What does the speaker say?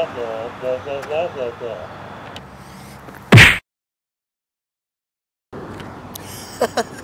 Ha ha ha.